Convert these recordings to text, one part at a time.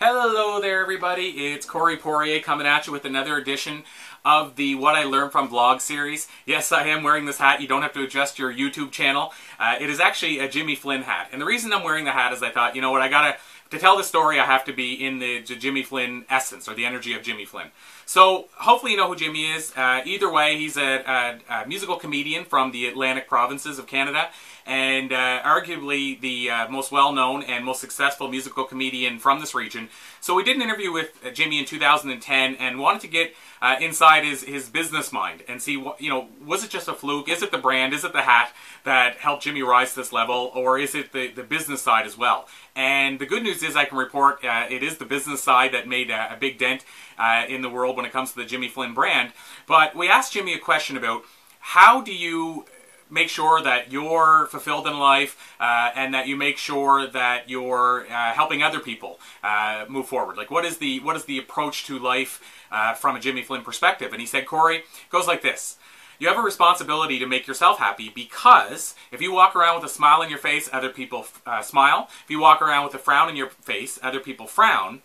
Hello there, everybody. It's Corey Poirier coming at you with another edition of the What I Learned from Vlog series. Yes, I am wearing this hat. You don't have to adjust your YouTube channel. Uh, it is actually a Jimmy Flynn hat. And the reason I'm wearing the hat is I thought, you know what, I gotta, to tell the story, I have to be in the, Jimmy Flynn essence, or the energy of Jimmy Flynn. So, hopefully you know who Jimmy is. Uh, either way, he's a, a, a, musical comedian from the Atlantic provinces of Canada, and uh, arguably the uh, most well-known and most successful musical comedian from this region. So we did an interview with uh, Jimmy in 2010 and wanted to get uh, inside his, his business mind and see what, you know, was it just a fluke? Is it the brand? Is it the hat that helped Jimmy rise to this level? Or is it the, the business side as well? And the good news is I can report uh, it is the business side that made a, a big dent uh, in the world when it comes to the Jimmy Flynn brand. But we asked Jimmy a question about how do you make sure that you're fulfilled in life uh, and that you make sure that you're uh, helping other people uh, move forward. Like, what is the what is the approach to life uh, from a Jimmy Flynn perspective? And he said, Corey, goes like this. You have a responsibility to make yourself happy because if you walk around with a smile on your face, other people uh, smile. If you walk around with a frown on your face, other people frown.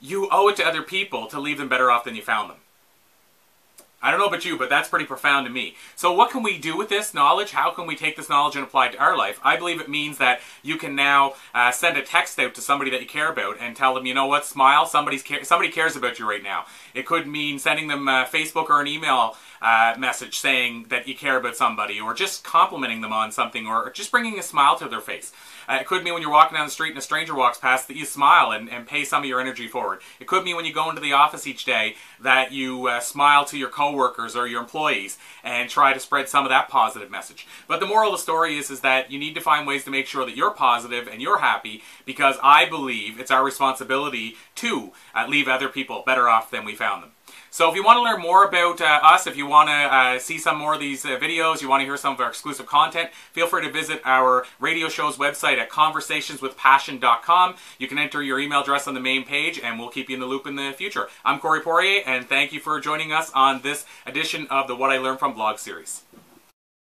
You owe it to other people to leave them better off than you found them. I don't know about you, but that's pretty profound to me. So what can we do with this knowledge? How can we take this knowledge and apply it to our life? I believe it means that you can now uh, send a text out to somebody that you care about and tell them, you know what, smile, somebody's somebody cares about you right now. It could mean sending them a Facebook or an email uh, message saying that you care about somebody or just complimenting them on something or just bringing a smile to their face. Uh, it could mean when you're walking down the street and a stranger walks past that you smile and, and pay some of your energy forward. It could mean when you go into the office each day that you uh, smile to your coworkers or your employees and try to spread some of that positive message. But the moral of the story is, is that you need to find ways to make sure that you're positive and you're happy because I believe it's our responsibility to uh, leave other people better off than we found them. So if you want to learn more about uh, us, if you want to uh, see some more of these uh, videos, you want to hear some of our exclusive content, feel free to visit our radio show's website at conversationswithpassion.com. You can enter your email address on the main page and we'll keep you in the loop in the future. I'm Corey Poirier and thank you for joining us on this edition of the What I Learned from Vlog series.